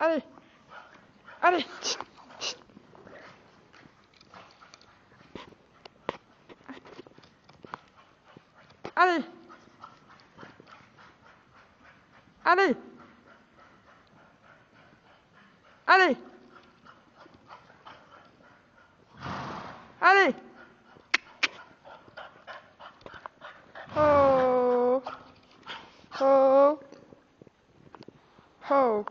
Allez. Allez. Allez. Allez. Allez. Allez. Oh. Oh. Oh.